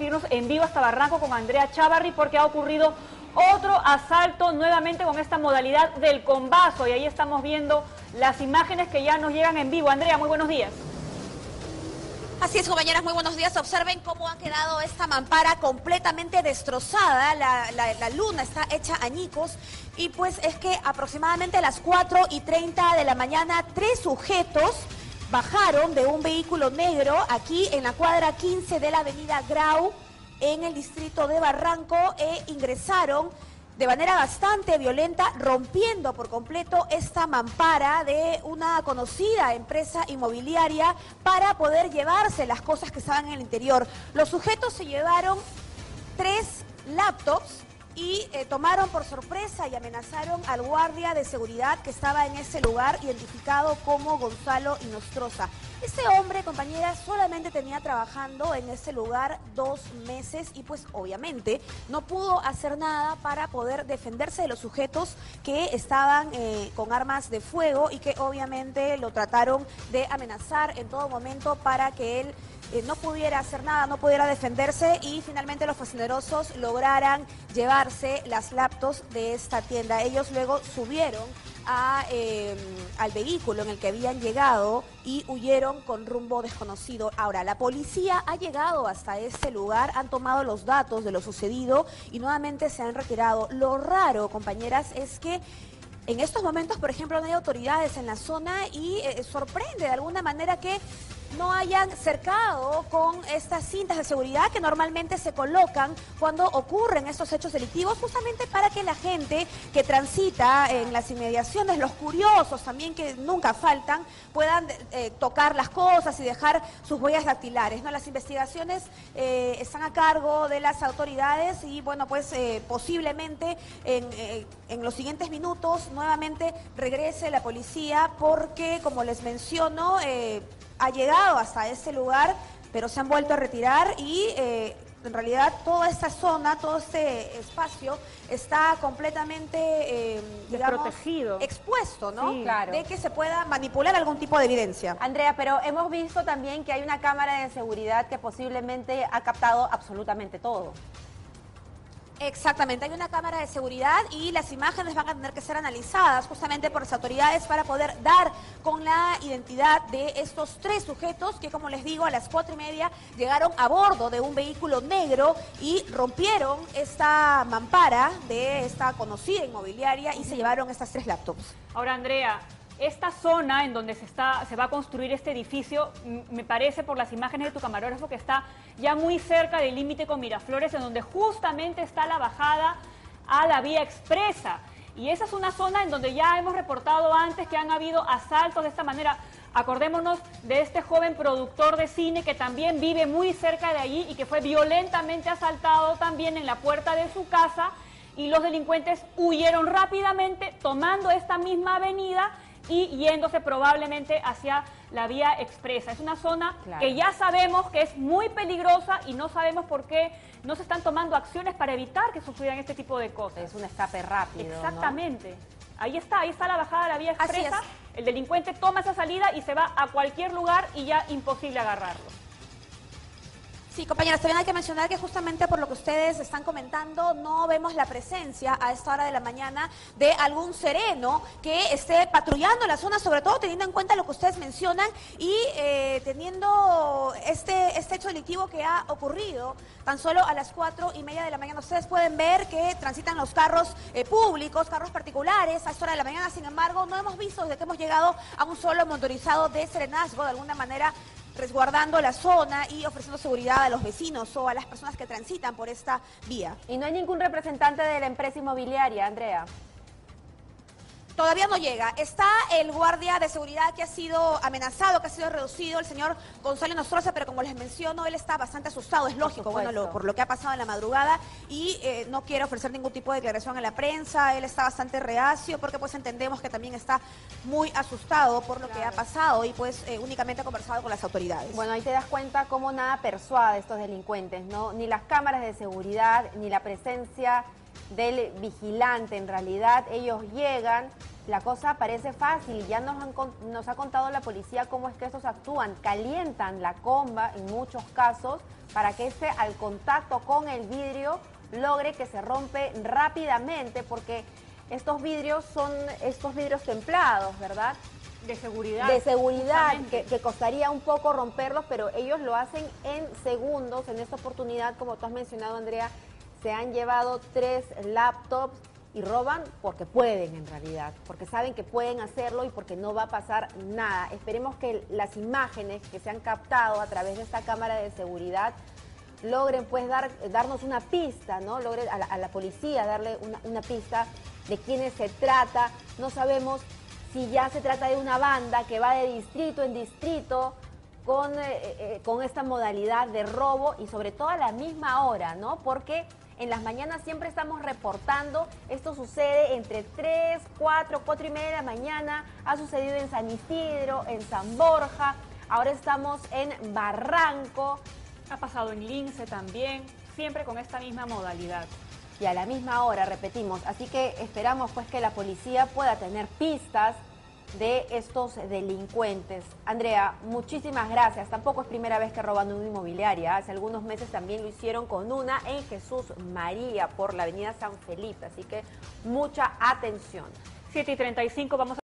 irnos en vivo hasta Barranco con Andrea Chavarri porque ha ocurrido otro asalto nuevamente con esta modalidad del combazo y ahí estamos viendo las imágenes que ya nos llegan en vivo. Andrea, muy buenos días. Así es, compañeras, muy buenos días. Observen cómo ha quedado esta mampara completamente destrozada. La, la, luna está hecha añicos. Y pues es que aproximadamente a las 4 y 30 de la mañana, tres sujetos bajaron de un vehículo negro aquí en la cuadra 15 de la avenida Grau en el distrito de Barranco e ingresaron de manera bastante violenta, rompiendo por completo esta mampara de una conocida empresa inmobiliaria para poder llevarse las cosas que estaban en el interior. Los sujetos se llevaron tres laptops, y eh, tomaron por sorpresa y amenazaron al guardia de seguridad que estaba en ese lugar, identificado como Gonzalo Inostroza. Este hombre, compañera, solamente tenía trabajando en ese lugar dos meses y pues obviamente no pudo hacer nada para poder defenderse de los sujetos que estaban eh, con armas de fuego y que obviamente lo trataron de amenazar en todo momento para que él eh, no pudiera hacer nada, no pudiera defenderse y finalmente los fascinerosos lograran llevarse las laptops de esta tienda. Ellos luego subieron em, al vehículo en el que habían llegado y huyeron con rumbo desconocido. Ahora, la policía ha llegado hasta este lugar, han tomado los datos de lo sucedido y nuevamente se han retirado. Lo raro, compañeras, es que en estos momentos, por ejemplo, no hay autoridades en la zona y eh, sorprende de alguna manera que no hayan cercado con estas cintas de seguridad que normalmente se colocan cuando ocurren estos hechos delictivos, justamente para que la gente que transita en las inmediaciones, los curiosos también que nunca faltan, puedan eh, tocar las cosas y dejar sus huellas dactilares. ¿no? Las investigaciones eh, están a cargo de las autoridades y bueno, pues eh, posiblemente en, en los siguientes minutos nuevamente regrese la policía porque, como les menciono, ha llegado hasta ese lugar, pero se han vuelto a retirar y eh, en realidad toda esta zona, todo este espacio está completamente, eh, protegido, expuesto, ¿no? claro. De que se pueda manipular algún tipo de evidencia. Andrea, pero hemos visto también que hay una cámara de seguridad que posiblemente ha captado absolutamente todo. Exactamente, hay una cámara de seguridad y las imágenes van a tener que ser analizadas justamente por las autoridades para poder dar con la identidad de estos tres sujetos que, como les digo, a las cuatro y media llegaron a bordo de un vehículo negro y rompieron esta mampara de esta conocida inmobiliaria y se llevaron estas tres laptops. Ahora, Andrea, esta zona en donde se, está, se va a construir este edificio, me parece por las imágenes de tu camarógrafo que está ya muy cerca del límite con Miraflores, en donde justamente está la bajada a la vía expresa. Y esa es una zona en donde ya hemos reportado antes que han habido asaltos de esta manera. Acordémonos de este joven productor de cine que también vive muy cerca de allí y que fue violentamente asaltado también en la puerta de su casa y los delincuentes huyeron rápidamente tomando esta misma avenida y yéndose probablemente hacia la vía expresa. Es una zona que ya sabemos que es muy peligrosa y no sabemos por qué no se están tomando acciones para evitar que sucedan este tipo de cosas. Es un escape rápido. Exactamente. Ahí está, ahí está la bajada de la vía expresa. El delincuente toma esa salida y se va a cualquier lugar y ya imposible agarrarlo. Sí, compañeras, también hay que mencionar que justamente por lo que ustedes están comentando, no vemos la presencia a esta hora de la mañana de algún sereno que esté patrullando la zona, sobre todo teniendo en cuenta lo que ustedes mencionan y eh, teniendo este, este hecho delictivo que ha ocurrido tan solo a las cuatro y media de la mañana. Ustedes pueden ver que transitan los carros eh, públicos, carros particulares a esta hora de la mañana, sin embargo, no hemos visto desde que hemos llegado a un solo motorizado de serenazgo, de alguna manera resguardando la zona y ofreciendo seguridad a los vecinos o a las personas que transitan por esta vía. Y no hay ningún representante de la empresa inmobiliaria, Andrea. Todavía no llega. Está el guardia de seguridad que ha sido amenazado, que ha sido reducido, el señor Gonzalo Nostroza, pero como les menciono, él está bastante asustado, es lógico, por bueno, por lo que ha pasado en la madrugada y eh, no quiere ofrecer ningún tipo de declaración a la prensa, él está bastante reacio porque pues entendemos que también está muy asustado por lo que ha pasado y pues eh, únicamente ha conversado con las autoridades. Bueno, ahí te das cuenta cómo nada persuade a estos delincuentes, ¿no? Ni las cámaras de seguridad, ni la presencia del vigilante. En realidad ellos llegan, la cosa parece fácil, ya nos, nos ha contado la policía cómo es que estos actúan, calientan la comba en muchos casos para que este al contacto con el vidrio logre que se rompe rápidamente porque estos vidrios son estos vidrios templados, ¿verdad? De seguridad. De seguridad, que, que, costaría un poco romperlos, pero ellos lo hacen en segundos. En esta oportunidad, como tú has mencionado, Andrea, se han llevado tres laptops y roban porque pueden en realidad, porque saben que pueden hacerlo y porque no va a pasar nada. Esperemos que las imágenes que se han captado a través de esta cámara de seguridad logren pues dar, darnos una pista, ¿no? Logren a la, policía darle una, pista de quiénes se trata. No sabemos si ya se trata de una banda que va de distrito en distrito con, eh, eh, con esta modalidad de robo y sobre todo a la misma hora, ¿no? Porque en las mañanas siempre estamos reportando, esto sucede entre 3, 4, 4 y media de la mañana, ha sucedido en San Isidro, en San Borja, ahora estamos en Barranco. Ha pasado en Lince también, siempre con esta misma modalidad y a la misma hora, repetimos. Así que esperamos pues que la policía pueda tener pistas de estos delincuentes. Andrea, muchísimas gracias. Tampoco es primera vez que roban una inmobiliaria. Hace algunos meses también lo hicieron con una en Jesús María por la avenida San Felipe. Así que mucha atención. 7 y 35 vamos a